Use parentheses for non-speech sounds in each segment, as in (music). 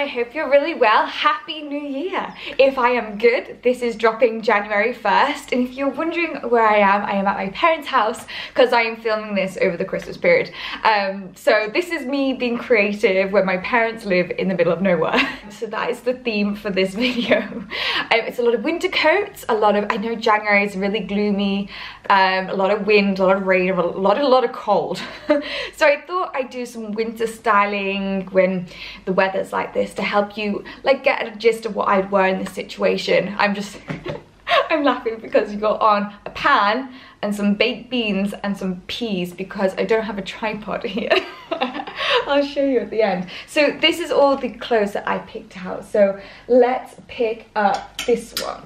I hope you're really well. Happy New Year! If I am good, this is dropping January 1st, and if you're wondering where I am, I am at my parents' house because I am filming this over the Christmas period. Um, so this is me being creative where my parents live in the middle of nowhere. (laughs) so that is the theme for this (laughs) video. Um, it's a lot of winter coats, a lot of, I know January is really gloomy, um, a lot of wind, a lot of rain, a lot, a lot of cold. (laughs) so I thought I'd do some winter styling when the weather's like this to help you like get a gist of what I'd wear in this situation. I'm just, (laughs) I'm laughing because you got on a pan and some baked beans and some peas because I don't have a tripod (laughs) here. I'll show you at the end. So this is all the clothes that I picked out. So let's pick up this one.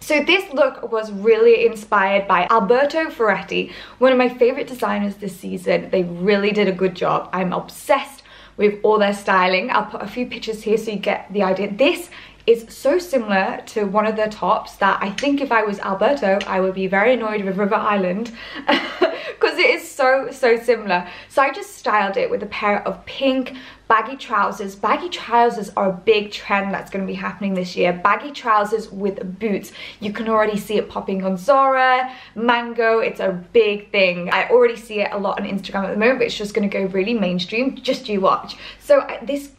So this look was really inspired by Alberto Ferretti, one of my favorite designers this season. They really did a good job. I'm obsessed with all their styling. I'll put a few pictures here so you get the idea. This is so similar to one of their tops that I think if I was Alberto, I would be very annoyed with River Island (laughs) because it is so, so similar. So I just styled it with a pair of pink baggy trousers. Baggy trousers are a big trend that's going to be happening this year. Baggy trousers with boots. You can already see it popping on Zara, Mango. It's a big thing. I already see it a lot on Instagram at the moment, but it's just going to go really mainstream. Just you watch. So uh, this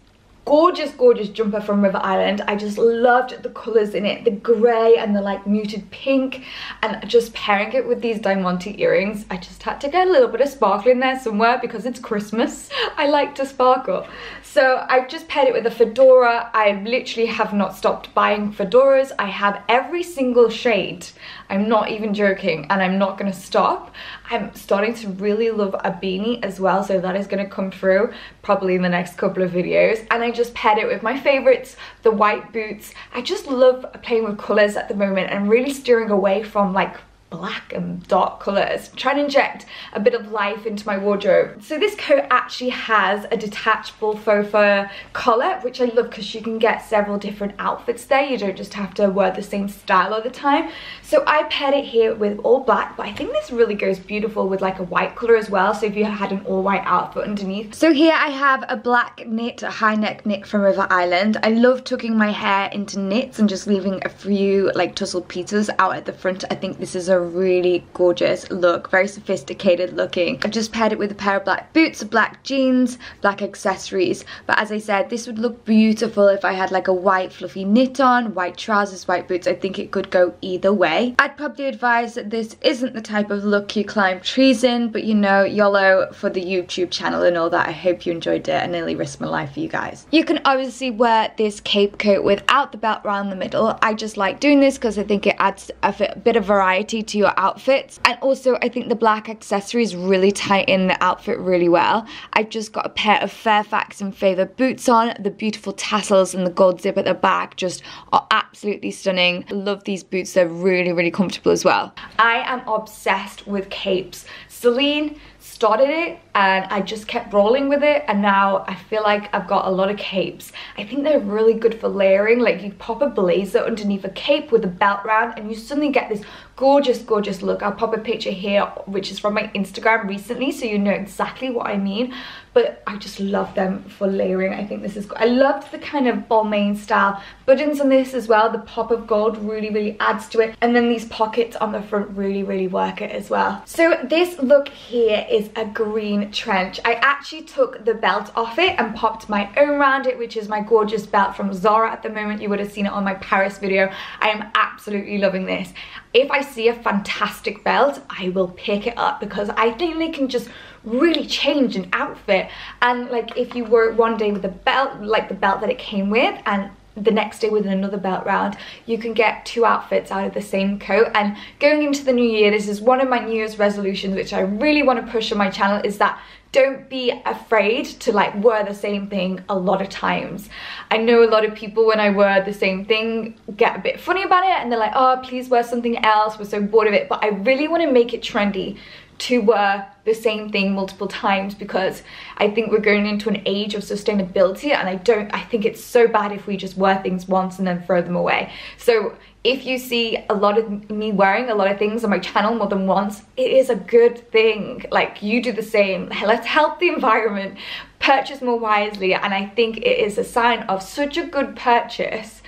gorgeous gorgeous jumper from River Island. I just loved the colors in it the gray and the like muted pink and just pairing it with these diamante earrings. I just had to get a little bit of sparkle in there somewhere because it's Christmas. (laughs) I like to sparkle. So I've just paired it with a fedora. I literally have not stopped buying fedoras. I have every single shade. I'm not even joking and I'm not gonna stop. I'm starting to really love a beanie as well so that is gonna come through probably in the next couple of videos. And I I just paired it with my favorites, the white boots. I just love playing with colors at the moment and really steering away from like black and dark colours. Trying to inject a bit of life into my wardrobe. So this coat actually has a detachable faux fur collar, which I love because you can get several different outfits there. You don't just have to wear the same style all the time. So I paired it here with all black, but I think this really goes beautiful with like a white colour as well. So if you had an all white outfit underneath. So here I have a black knit, high neck knit from River Island. I love tucking my hair into knits and just leaving a few like tussled pieces out at the front. I think this is a really gorgeous look, very sophisticated looking. I've just paired it with a pair of black boots, black jeans, black accessories. But as I said, this would look beautiful if I had like a white fluffy knit on, white trousers, white boots. I think it could go either way. I'd probably advise that this isn't the type of look you climb trees in, but you know, YOLO for the YouTube channel and all that. I hope you enjoyed it. I nearly risked my life for you guys. You can obviously wear this cape coat without the belt around the middle. I just like doing this because I think it adds a bit of variety your outfits. And also I think the black accessories really tighten the outfit really well. I've just got a pair of Fairfax and Favour boots on. The beautiful tassels and the gold zip at the back just are absolutely stunning. love these boots. They're really, really comfortable as well. I am obsessed with capes. Celine started it and I just kept rolling with it and now I feel like I've got a lot of capes. I think they're really good for layering like you pop a blazer underneath a cape with a belt round and you suddenly get this gorgeous gorgeous look. I'll pop a picture here which is from my Instagram recently so you know exactly what I mean but I just love them for layering. I think this is I loved the kind of Balmain style buttons on this as well. The pop of gold really really adds to it and then these pockets on the front really really work it as well. So this look here is a green trench. I actually took the belt off it and popped my own around it, which is my gorgeous belt from Zara at the moment. You would have seen it on my Paris video. I am absolutely loving this. If I see a fantastic belt, I will pick it up because I think they can just really change an outfit. And like if you wore one day with a belt, like the belt that it came with, and the next day with another belt round you can get two outfits out of the same coat. And going into the new year this is one of my new year's resolutions which i really want to push on my channel is that don't be afraid to like wear the same thing a lot of times. I know a lot of people when i wear the same thing get a bit funny about it and they're like oh please wear something else we're so bored of it. But i really want to make it trendy to wear the same thing multiple times because I think we're going into an age of sustainability and I don't I think it's so bad if we just wear things once and then throw them away. So if you see a lot of me wearing a lot of things on my channel more than once it is a good thing. Like you do the same. (laughs) Let's help the environment. Purchase more wisely and I think it is a sign of such a good purchase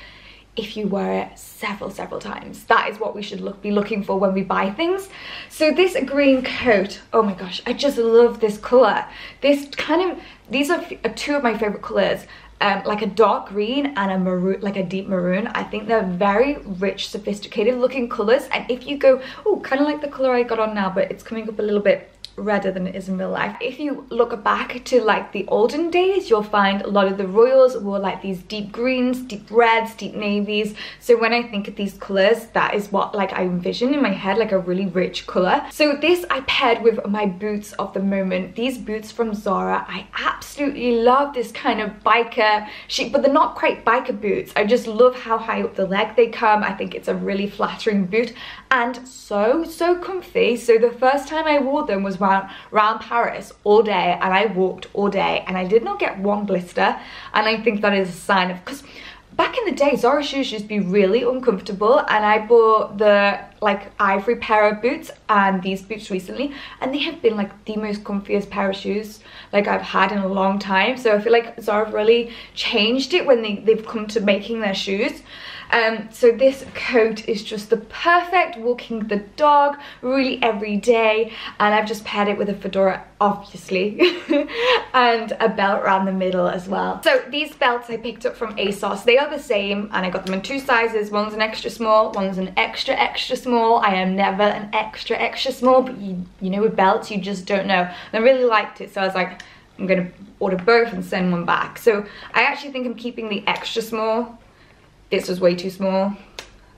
if you wear it several several times that is what we should look be looking for when we buy things so this green coat oh my gosh i just love this color this kind of these are two of my favorite colors um, like a dark green and a maroon, like a deep maroon. I think they're very rich, sophisticated looking colors. And if you go, oh, kind of like the color I got on now, but it's coming up a little bit redder than it is in real life. If you look back to like the olden days, you'll find a lot of the royals wore like these deep greens, deep reds, deep navies. So when I think of these colors, that is what like I envision in my head, like a really rich color. So this I paired with my boots of the moment. These boots from Zara, I absolutely love this kind of biker but they're not quite biker boots. I just love how high up the leg they come. I think it's a really flattering boot and so, so comfy. So the first time I wore them was around, around Paris all day and I walked all day and I did not get one blister. And I think that is a sign of because back in the day Zara shoes used to be really uncomfortable and I bought the like ivory pair of boots and these boots recently and they have been like the most comfiest pair of shoes like I've had in a long time so I feel like Zara really changed it when they, they've come to making their shoes um, so this coat is just the perfect walking the dog really every day and I've just paired it with a fedora obviously (laughs) and a belt around the middle as well. So these belts I picked up from ASOS. They are the same and I got them in two sizes. One's an extra small, one's an extra extra small. I am never an extra extra small but you, you know with belts you just don't know. And I really liked it so I was like I'm gonna order both and send one back. So I actually think I'm keeping the extra small this was way too small.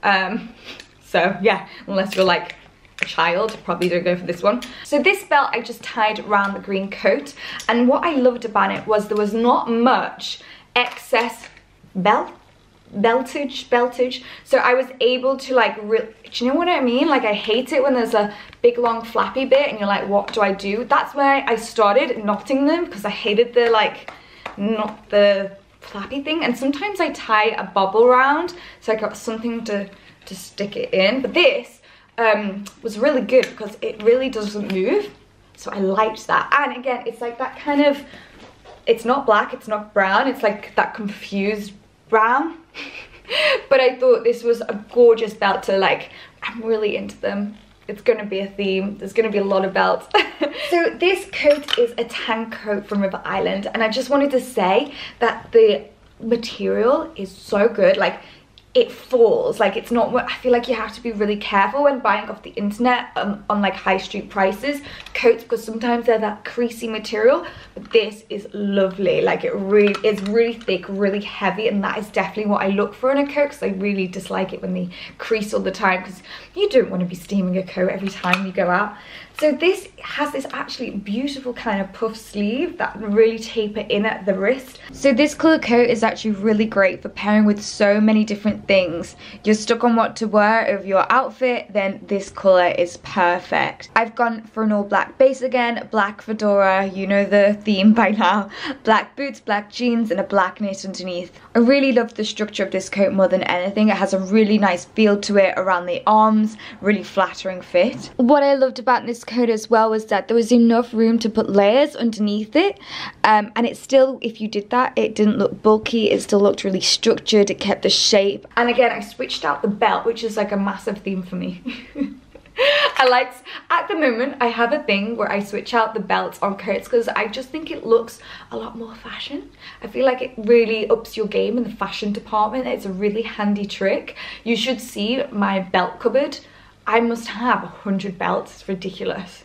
Um, (laughs) so yeah, unless you're like a child, probably don't go for this one. So this belt I just tied around the green coat. And what I loved about it was there was not much excess belt beltage beltage. So i was able to like do you know what i mean? Like i hate it when there's a big long flappy bit and you're like what do i do? That's where i started knotting them because i hated the like not the flappy thing. And sometimes I tie a bubble around so I got something to, to stick it in. But this um, was really good because it really doesn't move. So I liked that. And again it's like that kind of it's not black it's not brown it's like that confused brown (laughs) but I thought this was a gorgeous belt to like I'm really into them it's going to be a theme. There's going to be a lot of belts. (laughs) so this coat is a tan coat from River Island and I just wanted to say that the material is so good. Like it falls. Like it's not what i feel like you have to be really careful when buying off the internet um, on like high street prices. Coats because sometimes they're that creasy material but this is lovely. Like it really is really thick really heavy and that is definitely what i look for in a coat because i really dislike it when they crease all the time because you don't want to be steaming a coat every time you go out. So this has this actually beautiful kind of puff sleeve that really taper in at the wrist. So this colour coat is actually really great for pairing with so many different things. You're stuck on what to wear over your outfit, then this colour is perfect. I've gone for an all black base again, black fedora, you know the theme by now, black boots, black jeans and a black knit underneath. I really love the structure of this coat more than anything. It has a really nice feel to it around the arms, really flattering fit. What I loved about this coat as well was that there was enough room to put layers underneath it. Um, and it still if you did that it didn't look bulky. It still looked really structured. It kept the shape. And again I switched out the belt which is like a massive theme for me (laughs) (laughs) I like, at the moment, I have a thing where I switch out the belts on coats because I just think it looks a lot more fashion. I feel like it really ups your game in the fashion department. It's a really handy trick. You should see my belt cupboard. I must have a hundred belts, it's ridiculous.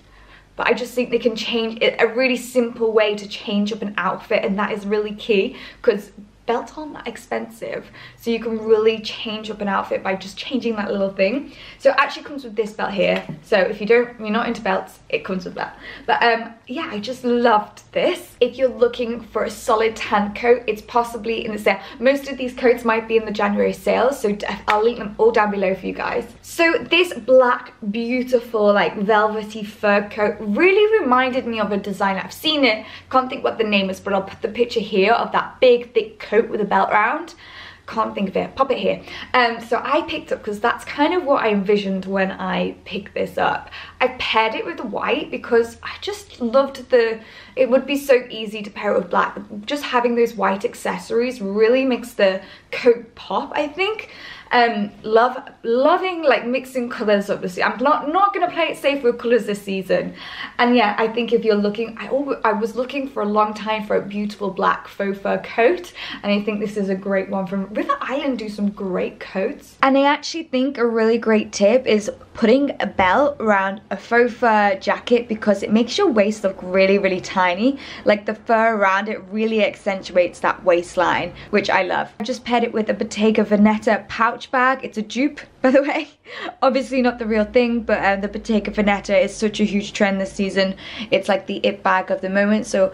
But I just think they can change it, a really simple way to change up an outfit and that is really key because belts aren't that expensive so you can really change up an outfit by just changing that little thing. So it actually comes with this belt here. So if you don't you're not into belts it comes with that. But um yeah i just loved this. If you're looking for a solid tan coat it's possibly in the sale. Most of these coats might be in the january sales so i'll link them all down below for you guys. So this black beautiful like velvety fur coat really reminded me of a designer. I've seen it can't think what the name is but i'll put the picture here of that big thick coat with a belt round can't think of it, pop it here. Um, so I picked up, because that's kind of what I envisioned when I picked this up. I paired it with the white because I just loved the, it would be so easy to pair it with black. Just having those white accessories really makes the coat pop, I think um love loving like mixing colors obviously. I'm not not gonna play it safe with colors this season. And yeah i think if you're looking i always, i was looking for a long time for a beautiful black faux fur coat. And i think this is a great one from river island do some great coats. And i actually think a really great tip is putting a belt around a faux fur jacket because it makes your waist look really really tiny. Like the fur around it really accentuates that waistline which i love. I just paired it with a bottega veneta pouch bag. It's a dupe, (laughs) by the way. Obviously not the real thing, but um, the Bottega Veneta is such a huge trend this season. It's like the it bag of the moment. So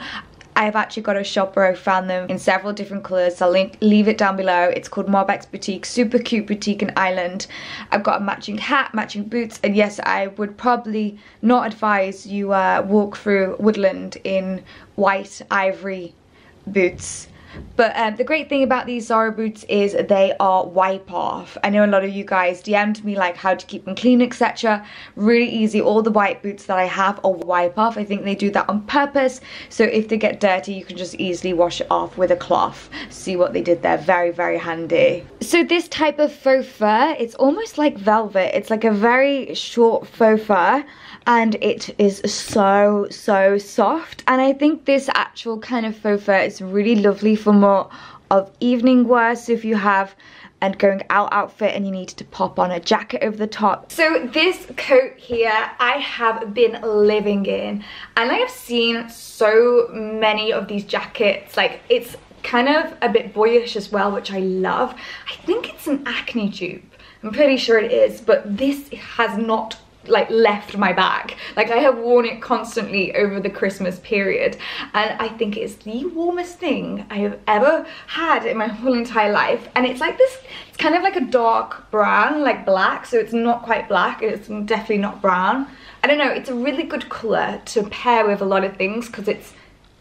I've actually got a shop where I found them in several different colours. I'll link, leave it down below. It's called Maubec Boutique, super cute boutique in Ireland. I've got a matching hat, matching boots, and yes, I would probably not advise you uh, walk through Woodland in white ivory boots but um, the great thing about these Zara boots is they are wipe off. I know a lot of you guys DM'd me like how to keep them clean, etc. Really easy. All the white boots that I have are wipe off. I think they do that on purpose. So if they get dirty, you can just easily wash it off with a cloth. See what they did there. Very, very handy. So this type of faux fur, it's almost like velvet. It's like a very short faux fur and it is so so soft and I think this actual kind of faux fur is really lovely for more of evening wear so if you have and going out outfit and you need to pop on a jacket over the top. So this coat here I have been living in and I have seen so many of these jackets like it's kind of a bit boyish as well which I love. I think it's an acne dupe. I'm pretty sure it is but this has not like left my back. like I have worn it constantly over the Christmas period and I think it's the warmest thing I have ever had in my (laughs) whole entire life and it's like this it's kind of like a dark brown like black so it's not quite black it's definitely not brown I don't know it's a really good colour to pair with a lot of things because it's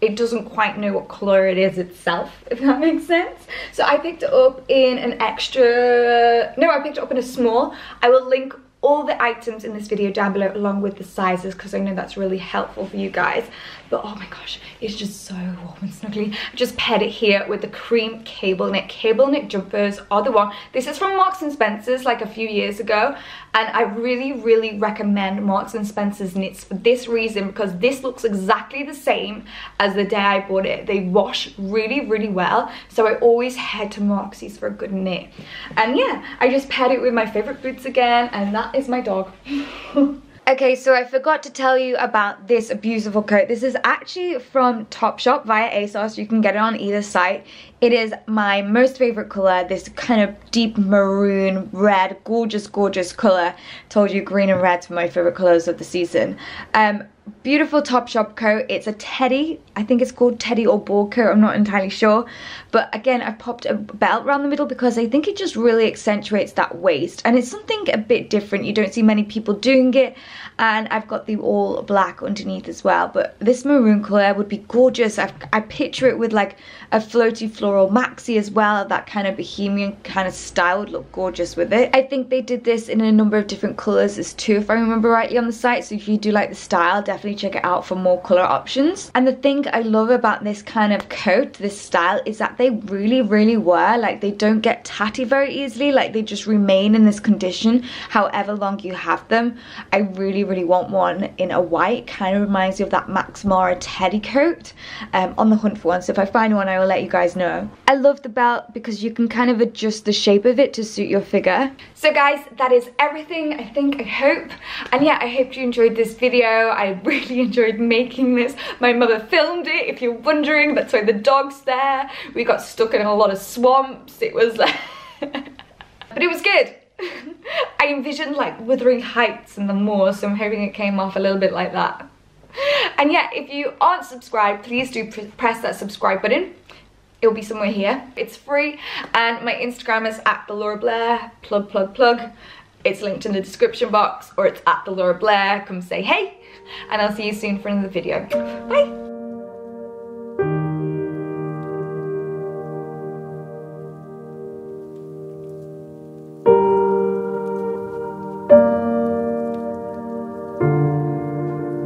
it doesn't quite know what colour it is itself, (laughs) if that makes sense. So I picked it up in an extra, no, I picked it up in a small. I will link all the items in this video down below along with the sizes because I know that's really helpful for you guys. But oh my gosh, it's just so warm and snuggly. I just paired it here with the cream cable knit. Cable knit jumpers are the one. This is from Marks and Spencer's like a few years ago. And I really, really recommend Marks and Spencer's knits for this reason because this looks exactly the same as the day I bought it. They wash really, really well. So I always head to Marksy's for a good knit. And yeah, I just paired it with my favorite boots again and that is my dog. (laughs) Okay, so I forgot to tell you about this beautiful coat. This is actually from Topshop via ASOS. You can get it on either site. It is my most favorite color, this kind of deep maroon, red, gorgeous, gorgeous color. Told you green and red's my favorite colors of the season. Um, beautiful Topshop coat. It's a teddy. I think it's called teddy or ball coat. I'm not entirely sure. But again, I popped a belt around the middle because I think it just really accentuates that waist. And it's something a bit different. You don't see many people doing it. And I've got the all black underneath as well. But this maroon color would be gorgeous. I've, I picture it with like a floaty floral maxi as well. That kind of bohemian kind of style would look gorgeous with it. I think they did this in a number of different colors as too, if I remember rightly on the site. So if you do like the style, definitely check it out for more color options. And the thing I love about this kind of coat, this style, is that they really, really wear. Like they don't get tatty very easily. Like they just remain in this condition however long you have them. I really, really want one in a white. Kind of reminds me of that Max Mara teddy coat. Um, on the hunt for one. So if I find one, I will let you guys know. I love the belt because you can kind of adjust the shape of it to suit your figure. So guys, that is everything I think, I hope. And yeah, I hope you enjoyed this video. I really enjoyed making this. My mother filmed it, if you're wondering. That's why the dog's there. We got stuck in a lot of swamps. It was (laughs) but it was good. (laughs) I envisioned like Wuthering Heights and the moor, so I'm hoping it came off a little bit like that. And yeah, if you aren't subscribed, please do press that subscribe button. It'll be somewhere here. It's free. And my Instagram is at the Laura Blair. Plug, plug, plug. It's linked in the description box or it's at the Laura Blair. Come say hey. And I'll see you soon for another video. Bye.